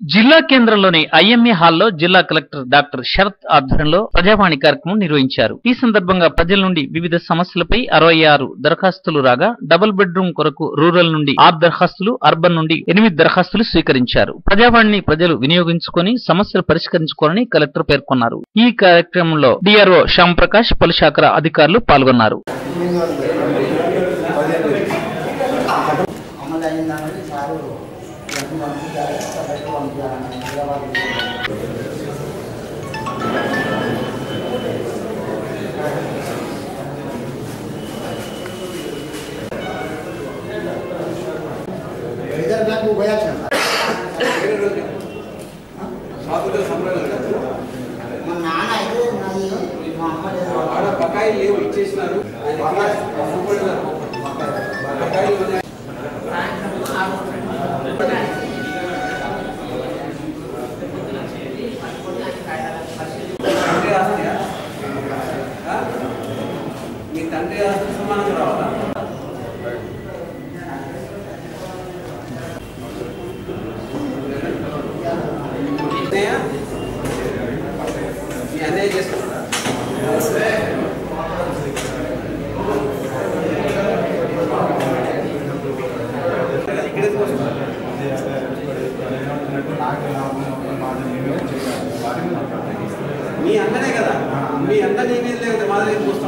జిల్లా కేంద్రంలోని ఐఎంఏ హాల్లో జిల్లా కలెక్టర్ డాక్టర్ శరత్ ఆధ్వర్యంలో ప్రజావాణి కార్యక్రమం నిర్వహించారు. ఈ సందర్భంగా ప్రజల నుండి వివిధ సమస్యలపై అరవై ఆరు దరఖాస్తులు రాగా డబుల్ బెడ్రూమ్ కొరకు రూరల్ నుండి ఆరు దరఖాస్తులు అర్బన్ నుండి ఎనిమిది దరఖాస్తులు స్వీకరించారు. ప్రజావాణిని ప్రజలు వినియోగించుకొని సమస్యలు పరిష్కరించుకోవాలని కలెక్టర్ పేర్కొన్నారు. ఈ కార్యక్రమంలో డిఆర్ఓ శ్యామ్ ప్రకాష్ పలు శాఖల అధికారులు పాల్గొన్నారు. అమలైందని సారు పంపించాలని హైదరాబాద్ రిజర్వ్ బ్యాంకు పోయాల్సిన మా నాన్న అయితే ఉన్నది మా అమ్మ లేదు బకాయి లేవు. ఇచ్చేసినారు ఆయన అంటే తండ్రి సమానంగా రావాలా? అన్నయ్య? మీ అన్నయ్య చేసుకుంటారా మీ అన్ననే కదా? మీ అన్న నీ మీద లేకపోతే మాదిరి దగ్గర పోస్తూ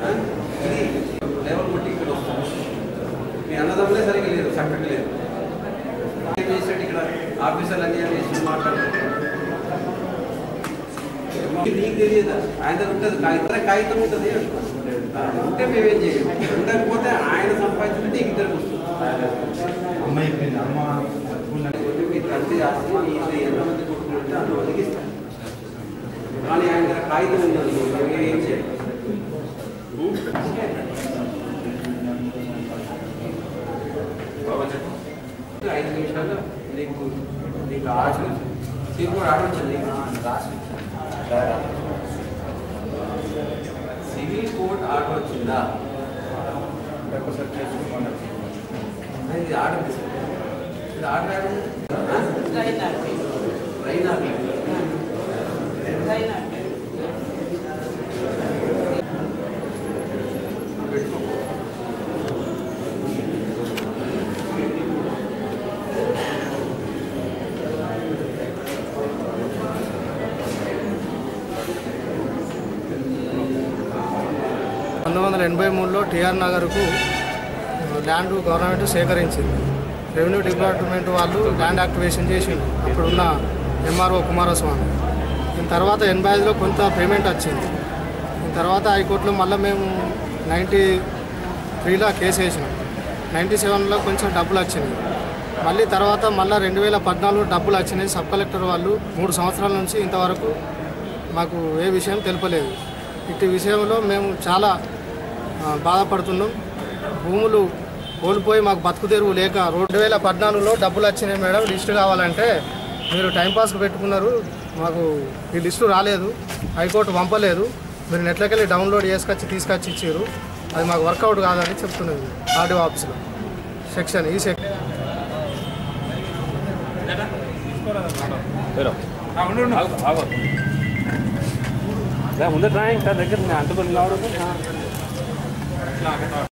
లెవెల్ కొట్టి ఇక్కడ వస్తాం మీ అన్నదమ్ములే సరిగ్గా లేరు చక్కగా లేరు ఏం చేసాడు ఇక్కడ ఆఫీసర్లు అన్ని ఏం చేసి మాట్లాడుతున్నారు నీకు తెలియదా ఆయన ఉంటుంది కాగితం కాగితం ఉంటుంది ఉంటే మేమేం ఉండకపోతే ఆయన సంపాదించుకుంటే నీకు వస్తుంది అమ్మ మీ తండ్రి ఆస్తి మీ ఎంతమంది కొట్టుకుంటే కానీ ఆయన కాగితం ఉన్నది ఏం చేయాలి? ఉం? బాబా చెప్పు. ఐదు నిమిషాలు నీకు నీకు ఆర్డర్ నీకు కూడా ఆర్డర్ వచ్చింది సివిల్ కోర్ట్ ఆర్డర్ వచ్చిందా ఒకసారి చేసుకోమని ఇది ఆర్డర్ తీసుకో ఇది ఆర్డర్ ఆర్డర్ రైనా మీకు ఎనభై మూడులో టీఆర్ నగర్కు ల్యాండ్ గవర్నమెంట్ సేకరించింది. రెవెన్యూ డిపార్ట్మెంట్ వాళ్ళు ల్యాండ్ యాక్టివేషన్ చేసిండు అప్పుడున్న ఎంఆర్ఓ కుమారస్వామి. దీని తర్వాత ఎనభై ఐదులో కొంత పేమెంట్ వచ్చింది. దీని తర్వాత హైకోర్టులో మళ్ళీ మేము నైంటీ త్రీలో కేసు వేసినాం. నైంటీ సెవెన్లో కొంచెం డబ్బులు వచ్చినాయి. మళ్ళీ తర్వాత మళ్ళీ రెండు వేల పద్నాలుగు డబ్బులు వచ్చినాయి. సబ్ కలెక్టర్ వాళ్ళు మూడు సంవత్సరాల నుంచి ఇంతవరకు మాకు ఏ విషయం తెలుపలేదు. ఇట్టి విషయంలో మేము చాలా బాధపడుతున్నాం. భూములు కోల్పోయి మాకు బతుకు తెరువు లేక రెండు వేల పద్నాలుగులో డబ్బులు వచ్చినాయి మేడం. లిస్టు కావాలంటే మీరు టైంపాస్కి పెట్టుకున్నారు. మాకు ఈ లిస్టు రాలేదు. హైకోర్టు పంపలేదు. మీరు నెట్లకెళ్ళి డౌన్లోడ్ చేసుకొచ్చి తీసుకొచ్చి ఇచ్చారు అది మాకు వర్కౌట్ కాదని చెప్తున్నది ఆడియో ఆఫీస్లో. సెక్షన్ ఈ సెక్షన్ ముందు డ్రాయింగ్ సార్ దగ్గర అంటుకొని కావడం Claro, claro. Tá?